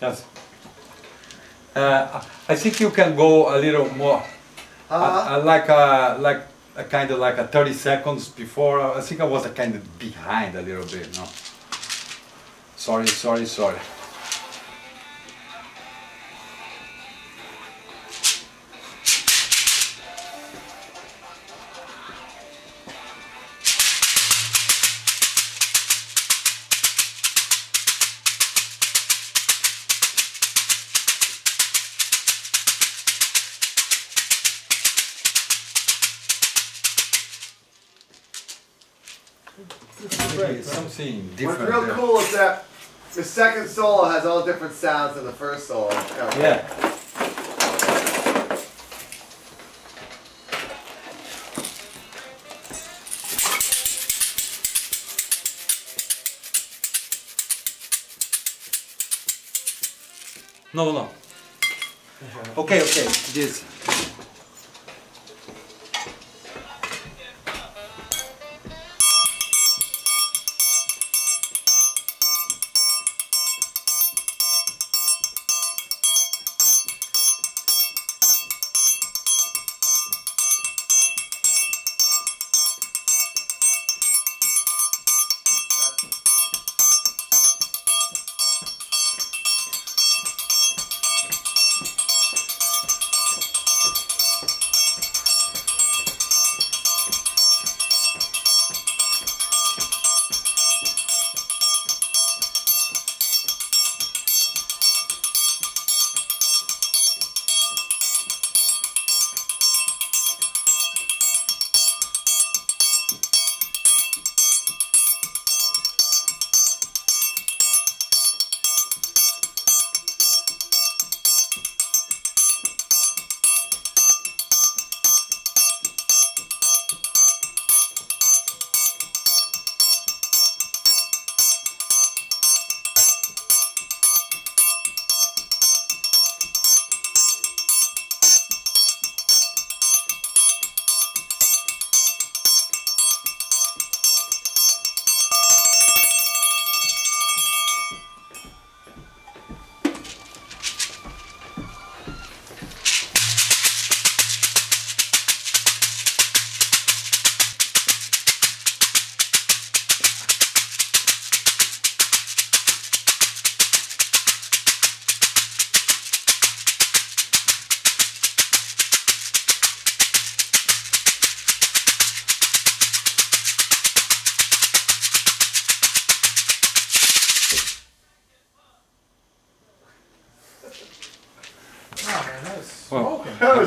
Yes. Uh, I think you can go a little more, Uh, uh, uh, like a like a kind of like a 30 seconds before. I think I was a kind of behind a little bit. No. Sorry, sorry, sorry. Maybe something What's different. real there. cool is that the second solo has all different sounds than the first solo. Yeah. No, no. Okay, okay. This.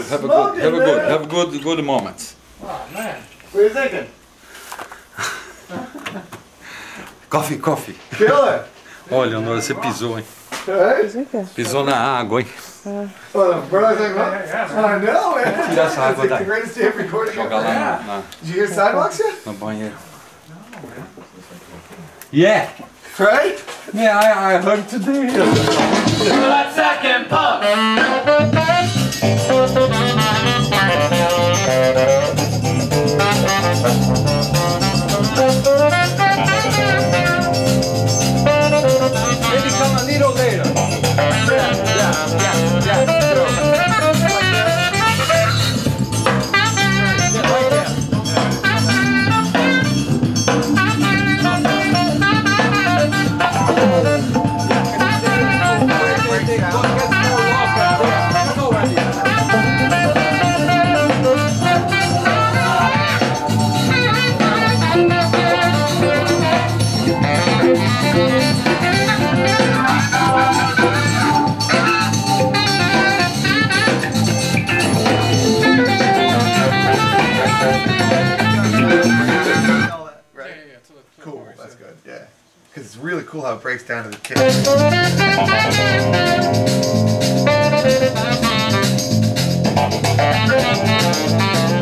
have a good, have a good, have a good, good moment. Oh man, wait a second. coffee, coffee. Killer. Olha, Honora, você pisou, hein? É? Pisou na água, hein? É, ah, é. Tira essa água daí. Joga lá na, na, no banheiro. Yeah! Right? Yeah, I, I heard today. One second, pop! Maybe come a little later. Yeah, yeah, yeah, yeah. good, yeah. Because it's really cool how it breaks down to the kick. Thank